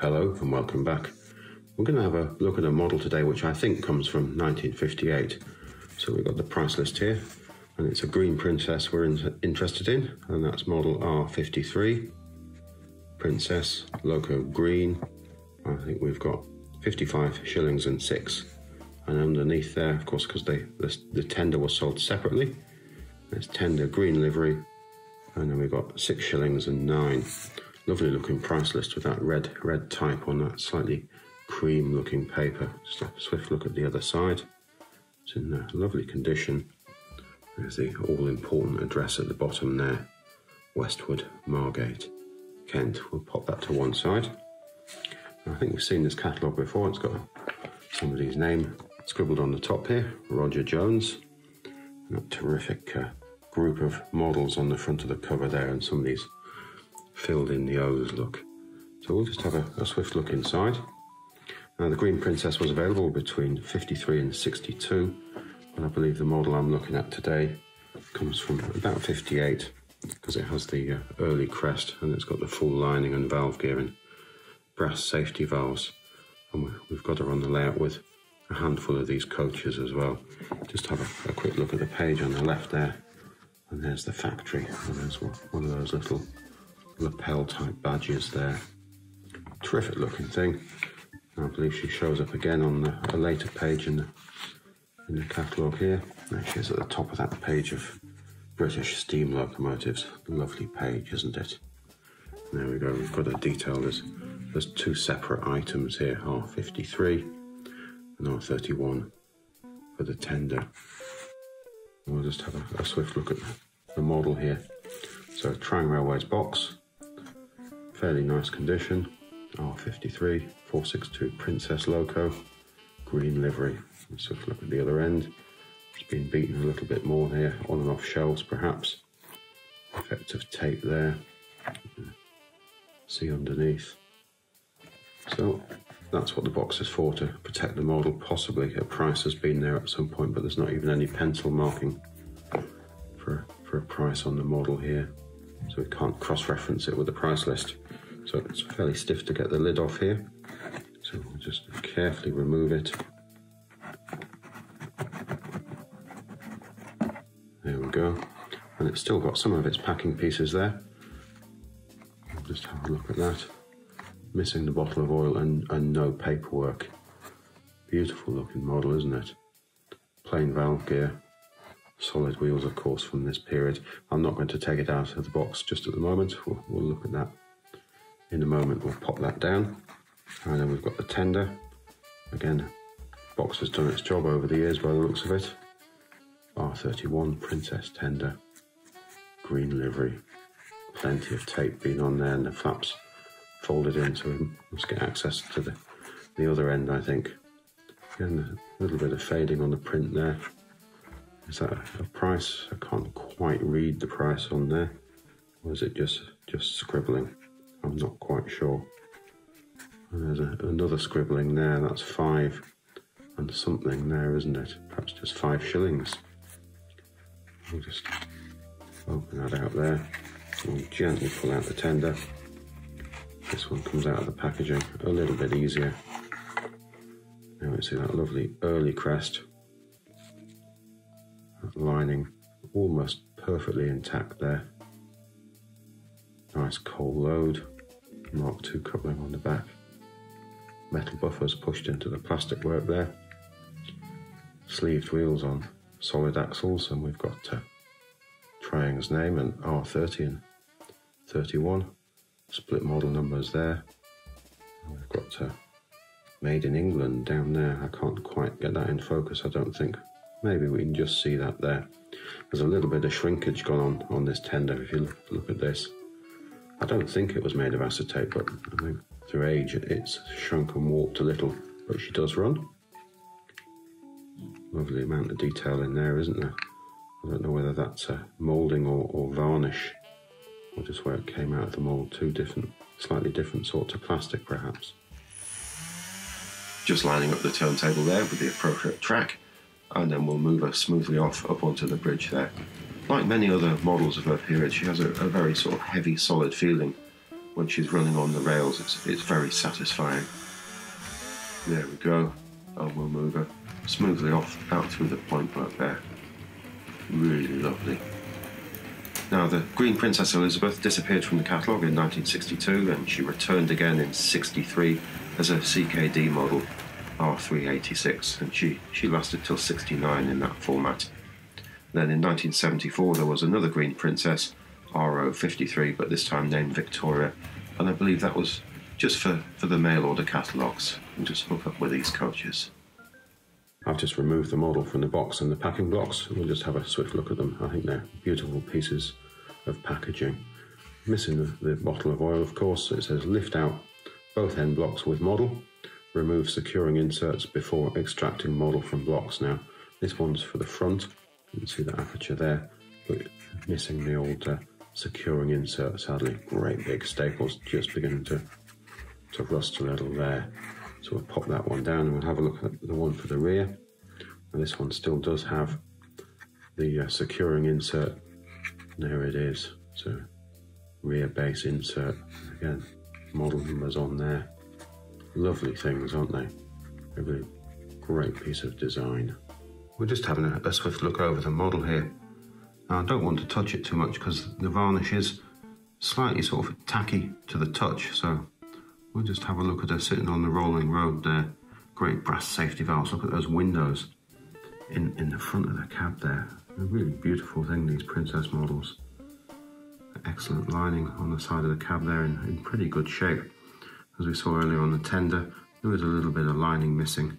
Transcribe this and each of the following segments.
Hello and welcome back. We're going to have a look at a model today which I think comes from 1958. So we've got the price list here and it's a green princess we're in, interested in and that's model R53. Princess, loco green. I think we've got 55 shillings and six. And underneath there, of course, because the, the tender was sold separately, there's tender green livery and then we've got six shillings and nine lovely looking price list with that red red type on that slightly cream looking paper. Just a swift look at the other side. It's in a lovely condition. There's the all important address at the bottom there. Westwood, Margate, Kent. We'll pop that to one side. I think we've seen this catalogue before. It's got somebody's name scribbled on the top here, Roger Jones. That terrific uh, group of models on the front of the cover there, and some of these filled in the O's look. So we'll just have a, a swift look inside. Now the Green Princess was available between 53 and 62, and I believe the model I'm looking at today comes from about 58 because it has the uh, early crest and it's got the full lining and valve gearing, brass safety valves, and we've got her on the layout with a handful of these coaches as well. Just have a, a quick look at the page on the left there, and there's the factory, and there's one of those little lapel type badges there. Terrific looking thing. I believe she shows up again on the, a later page in the, in the catalogue here. There she is at the top of that page of British steam locomotives. Lovely page, isn't it? There we go, we've got a detail. There's, there's two separate items here, R53 and R31 for the tender. We'll just have a, a swift look at the model here. So, Tri-ang Railways box, fairly nice condition. R53, 462 Princess Loco, green livery. Let's just look at the other end. It's been beaten a little bit more here, on and off shelves perhaps. Effect of tape there. See underneath. So that's what the box is for, to protect the model. Possibly a price has been there at some point, but there's not even any pencil marking for, for a price on the model here. So we can't cross-reference it with the price list. So it's fairly stiff to get the lid off here. So we'll just carefully remove it. There we go. And it's still got some of its packing pieces there. Just have a look at that. Missing the bottle of oil and, and no paperwork. Beautiful looking model, isn't it? Plain valve gear. Solid wheels, of course, from this period. I'm not going to take it out of the box just at the moment. We'll, we'll look at that in a moment we'll pop that down. And then we've got the tender. Again box has done its job over the years by the looks of it. R31 Princess tender. Green livery. Plenty of tape being on there and the flaps folded in so we must get access to the, the other end I think. Again a little bit of fading on the print there. Is that a price? I can't quite read the price on there. Or is it just just scribbling I'm not quite sure. And there's a, another scribbling there, that's five and something there, isn't it? Perhaps just five shillings. We'll just open that out there. We'll gently pull out the tender. This one comes out of the packaging a little bit easier. Now we see that lovely early crest. That lining almost perfectly intact there. Nice coal load. Mark II coupling on the back. Metal buffers pushed into the plastic work there. Sleeved wheels on solid axles, and we've got uh, Tri-ang's name and R30 and 31. Split model numbers there. And we've got uh, Made in England down there. I can't quite get that in focus, I don't think. Maybe we can just see that there. There's a little bit of shrinkage gone on on this tender if you look, look at this. I don't think it was made of acetate, but I think through age it's shrunk and warped a little, but she does run. Lovely amount of detail in there, isn't there? I don't know whether that's a moulding or, or varnish, or just where it came out of the mould. Two different, slightly different sorts of plastic, perhaps. Just lining up the turntable there with the appropriate track, and then we'll move her smoothly off up onto the bridge there like many other models of her period, she has a, a, very sort of heavy, solid feeling when she's running on the rails, it's, it's very satisfying. There we go. And we'll move her smoothly off out through the point work there. Really lovely. Now, the Green Princess Elizabeth disappeared from the catalogue in 1962 and she returned again in 63 as a CKD model R386 and she, she lasted till 69 in that format. Then in 1974 there was another Green Princess RO53 but this time named Victoria and I believe that was just for, for the mail order catalogues and just hook up with these coaches. I've just removed the model from the box and the packing blocks. We'll just have a swift look at them. I think they're beautiful pieces of packaging. Missing the, the bottle of oil, of course. It says lift out both end blocks with model. Remove securing inserts before extracting model from blocks. Now, this one's for the front. You can see the aperture there, but missing the old uh, securing insert, sadly. Great big staples just beginning to, to rust a little there. So we'll pop that one down and we'll have a look at the one for the rear. And this one still does have the uh, securing insert. There it is. So rear base insert. Again, model numbers on there. Lovely things, aren't they? A really great piece of design. We're just having a, a swift look over the model here. Now, I don't want to touch it too much because the varnish is slightly sort of tacky to the touch, so We'll just have a look at her sitting on the rolling road there. Great brass safety valves. Look at those windows in, in the front of the cab there. A really beautiful thing, these Princess models. Excellent lining on the side of the cab there in, in pretty good shape. As we saw earlier on the tender, there was a little bit of lining missing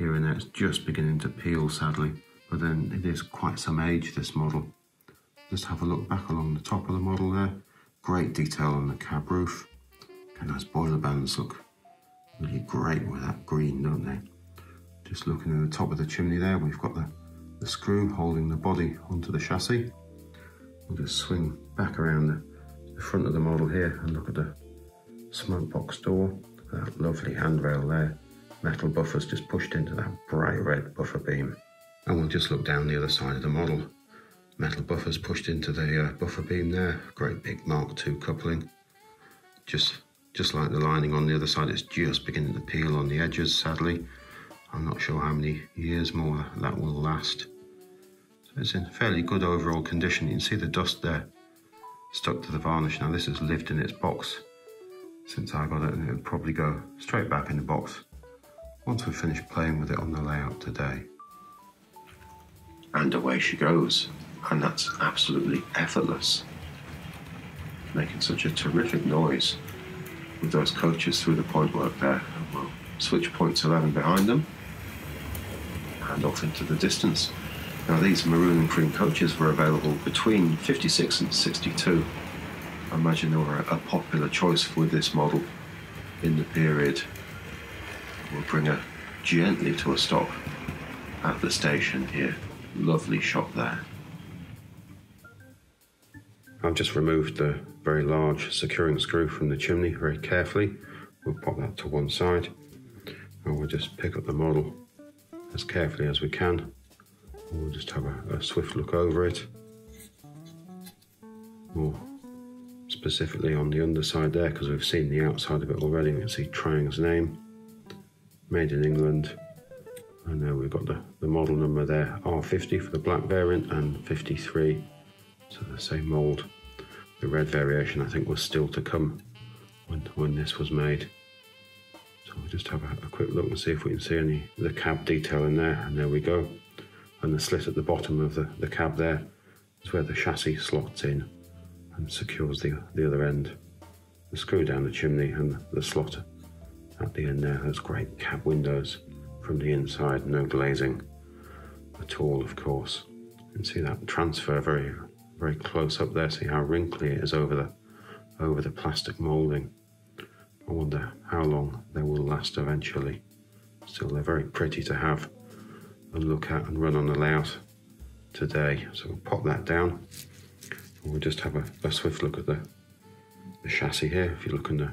here and there. It's just beginning to peel, sadly. But then it is quite some age, this model. Just have a look back along the top of the model there. Great detail on the cab roof. And those boiler bands look really great with that green, don't they? Just looking at the top of the chimney there, we've got the, the screw holding the body onto the chassis. We'll just swing back around the, the front of the model here and look at the smoke box door. That lovely handrail there. Metal buffers just pushed into that bright red buffer beam. And we'll just look down the other side of the model. Metal buffers pushed into the uh, buffer beam there. Great big Mark II coupling. Just just like the lining on the other side, it's just beginning to peel on the edges, sadly. I'm not sure how many years more that will last. So it's in fairly good overall condition. You can see the dust there stuck to the varnish. Now this has lived in its box since I got it and it'll probably go straight back in the box once we finish playing with it on the layout today. And away she goes. And that's absolutely effortless. Making such a terrific noise with those coaches through the point work there. we'll switch points 11 behind them and off into the distance. Now these maroon and cream coaches were available between 56 and 62. I imagine they were a popular choice with this model in the period. We'll bring her gently to a stop at the station here. Lovely shot there. I've just removed the very large securing screw from the chimney very carefully. We'll pop that to one side and we'll just pick up the model as carefully as we can. We'll just have a, a swift look over it. More specifically on the underside there because we've seen the outside of it already. We can see Triang's name, made in England. And now we've got the, the model number there, R50 for the black variant and 53, so the same mould. The red variation I think was still to come when, when this was made. So we'll just have a, a quick look and see if we can see any the cab detail in there. And there we go. And the slit at the bottom of the, the cab there is where the chassis slots in and secures the, the other end. The screw down the chimney and the slot at the end there. Those great cab windows from the inside, no glazing at all, of course. You can see that transfer very very close up there, see how wrinkly it is over the over the plastic moulding. I wonder how long they will last eventually. Still, they're very pretty to have and look at and run on the layout today. So we'll pop that down. And We'll just have a, a swift look at the, the chassis here. If you look in the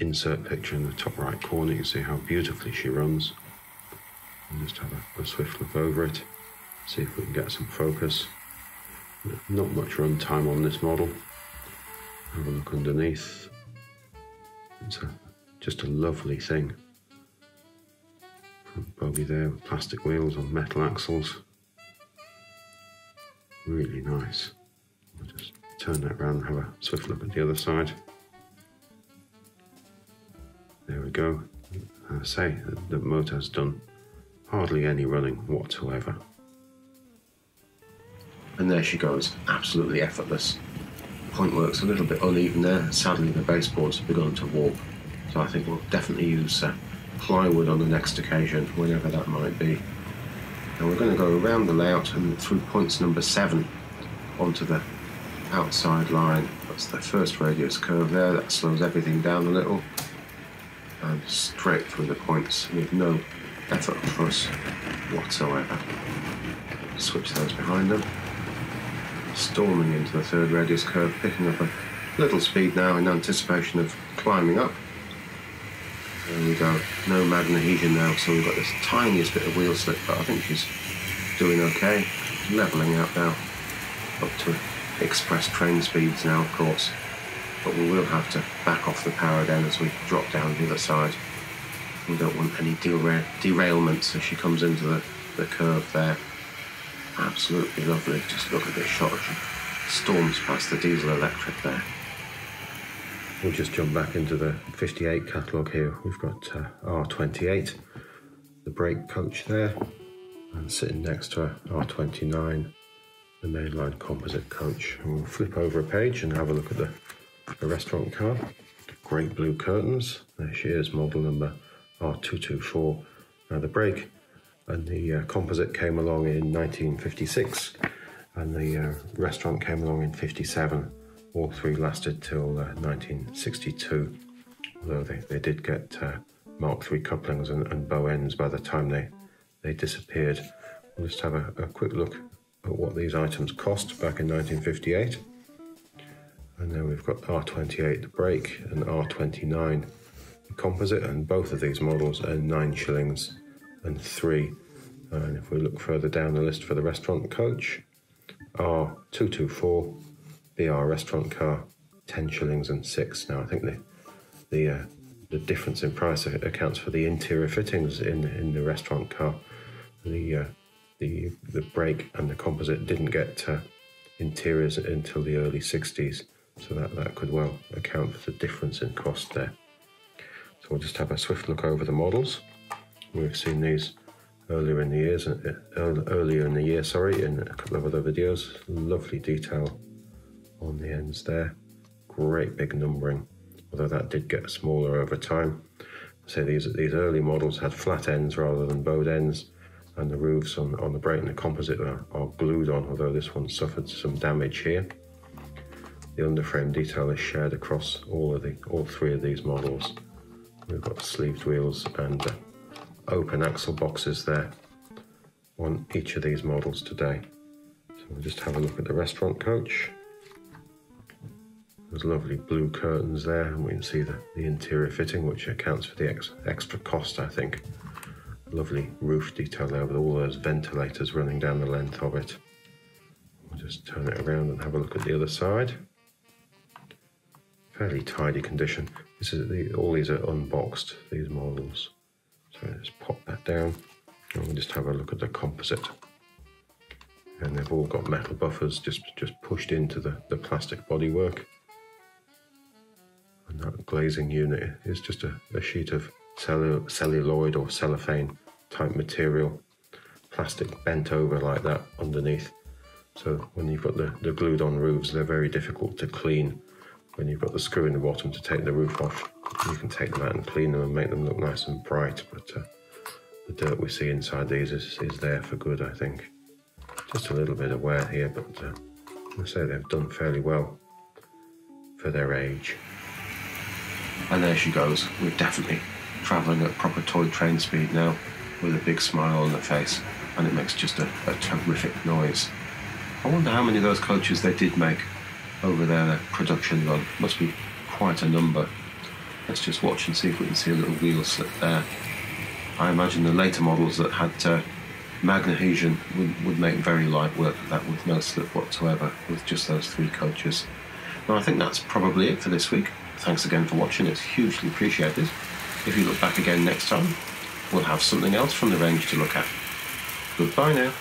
insert picture in the top right corner, you can see how beautifully she runs. And just have a, a swift look over it, see if we can get some focus. Not much run time on this model. Have a look underneath. It's a, just a lovely thing. Front bogey there with plastic wheels on metal axles. Really nice. I'll just turn that around and have a swift look at the other side. Go. I say the motor's done hardly any running whatsoever. And there she goes, absolutely effortless. Point works a little bit uneven there. Sadly, the baseboards have begun to warp, so I think we'll definitely use uh, plywood on the next occasion, whenever that might be. And we're going to go around the layout and through points number seven onto the outside line. That's the first radius curve there. That slows everything down a little. And straight through the points with no effort for us whatsoever. Switch those behind them. Storming into the third radius curve, picking up a little speed now in anticipation of climbing up. There we go. No Magnadhesion now, so we've got this tiniest bit of wheel slip, but I think she's doing okay. Leveling out now, up to express train speeds now, of course. But we will have to back off the power again as we drop down the other side. We don't want any dera- derailments as she comes into the, the curve there. Absolutely lovely. Just look at this shot. She storms past the diesel electric there. We'll just jump back into the 58 catalogue here. We've got uh, R28, the brake coach there, and sitting next to R29, the mainline composite coach. And we'll flip over a page and have a look at the, the restaurant car. Great blue curtains. There she is, model number R224. Now the brake and the uh, composite came along in 1956 and the uh, restaurant came along in 57. All three lasted till uh, 1962, although they, they did get uh, Mark III couplings and, and, bow ends by the time they, they disappeared. We'll just have a, a quick look at what these items cost back in 1958. And then we've got R28 the brake and R29 the composite, and both of these models are nine shillings and three. And if we look further down the list for the restaurant coach, R224, BR restaurant car, 10 shillings and six. Now, I think the the uh, the difference in price accounts for the interior fittings in in the restaurant car. The uh, the the brake and the composite didn't get uh, interiors until the early 60s, so that that could well account for the difference in cost there. So we'll just have a swift look over the models. We've seen these earlier in the years, uh, earlier in the year, sorry, in a couple of other videos. Lovely detail on the ends there. Great big numbering, although that did get smaller over time. So these these early models had flat ends rather than bowed ends, and the roofs on, on the the composite are, are glued on, although this one suffered some damage here. The underframe detail is shared across all of the all three of these models. We've got sleeved wheels and uh, open axle boxes there on each of these models today. So we'll just have a look at the restaurant coach. There's lovely blue curtains there, and we can see the, the interior fitting, which accounts for the ex extra cost, I think. Lovely roof detail there with all those ventilators running down the length of it. We'll just turn it around and have a look at the other side. Fairly tidy condition. This is the, all these are unboxed, these models. So let's pop that down and we'll just have a look at the composite. And they've all got metal buffers just, just pushed into the, the plastic bodywork. And that glazing unit is just a, a sheet of cellu celluloid or cellophane type material, plastic bent over like that underneath. So when you've got the, the glued on roofs, they're very difficult to clean when you've got the screw in the bottom to take the roof off, you can take them out and clean them and make them look nice and bright. But uh, the dirt we see inside these is, is there for good, I think. Just a little bit of wear here, but uh, I say they've done fairly well for their age. And there she goes. We're definitely travelling at proper toy train speed now with a big smile on the face, and it makes just a, a terrific noise. I wonder how many of those coaches they did make over their production run. Must be quite a number. Let's just watch and see if we can see a little wheel slip there. I imagine the later models that had uh, Magnadhesion would, would make very light work of that with no slip whatsoever, with just those three coaches. Now I think that's probably it for this week. Thanks again for watching, it's hugely appreciated. If you look back again next time, we'll have something else from the range to look at. Goodbye now.